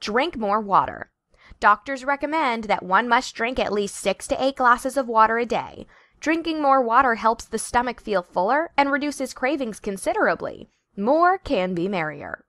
Drink more water. Doctors recommend that one must drink at least six to eight glasses of water a day. Drinking more water helps the stomach feel fuller and reduces cravings considerably. More can be merrier.